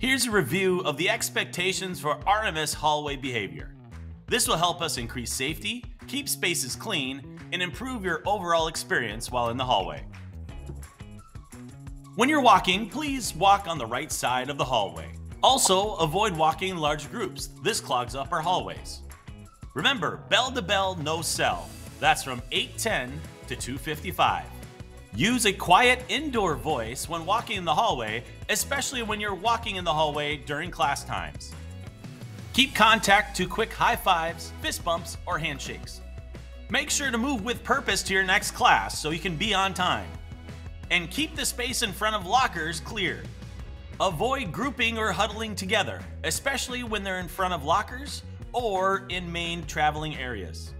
Here's a review of the expectations for RMS hallway behavior. This will help us increase safety, keep spaces clean, and improve your overall experience while in the hallway. When you're walking, please walk on the right side of the hallway. Also, avoid walking in large groups. This clogs up our hallways. Remember, bell to bell, no cell. That's from 810 to 255. Use a quiet indoor voice when walking in the hallway, especially when you're walking in the hallway during class times. Keep contact to quick high fives, fist bumps, or handshakes. Make sure to move with purpose to your next class so you can be on time. And keep the space in front of lockers clear. Avoid grouping or huddling together, especially when they're in front of lockers or in main traveling areas.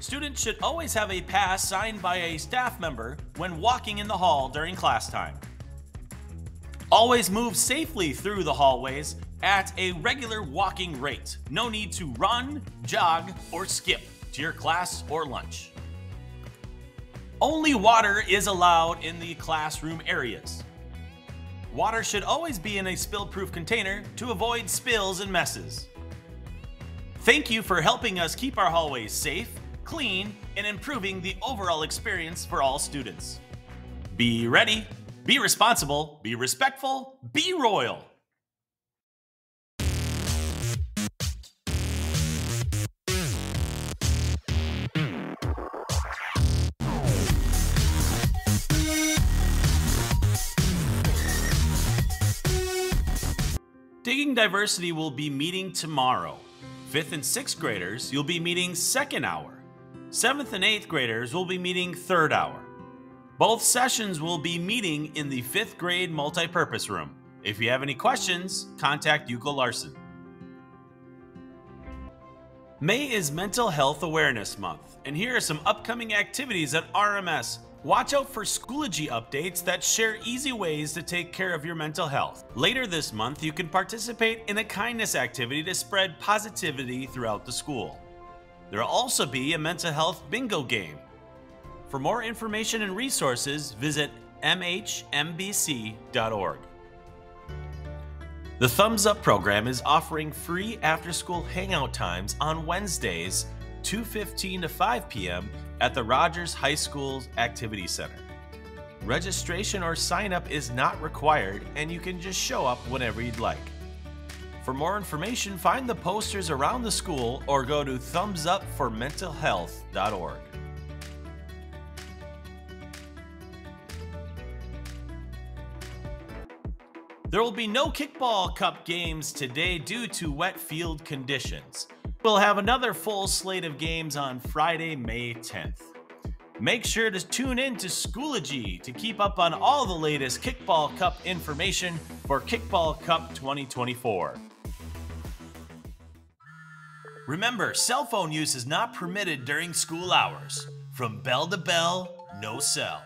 Students should always have a pass signed by a staff member when walking in the hall during class time. Always move safely through the hallways at a regular walking rate. No need to run, jog, or skip to your class or lunch. Only water is allowed in the classroom areas. Water should always be in a spill-proof container to avoid spills and messes. Thank you for helping us keep our hallways safe, clean, and improving the overall experience for all students. Be ready, be responsible, be respectful, be royal. Digging Diversity will be meeting tomorrow. 5th and 6th graders, you'll be meeting second hour. 7th and 8th graders will be meeting third hour. Both sessions will be meeting in the 5th grade multipurpose room. If you have any questions, contact Yuko Larson. May is Mental Health Awareness Month, and here are some upcoming activities at RMS Watch out for Schoology updates that share easy ways to take care of your mental health. Later this month, you can participate in a kindness activity to spread positivity throughout the school. There will also be a mental health bingo game. For more information and resources, visit mhmbc.org. The Thumbs Up program is offering free after-school hangout times on Wednesdays, 2:15 to 5 p.m at the Rogers High School's Activity Center. Registration or sign up is not required and you can just show up whenever you'd like. For more information, find the posters around the school or go to thumbsupformentalhealth.org. There will be no Kickball Cup games today due to wet field conditions. We'll have another full slate of games on Friday, May 10th. Make sure to tune in to Schoology to keep up on all the latest Kickball Cup information for Kickball Cup 2024. Remember, cell phone use is not permitted during school hours. From bell to bell, no cell.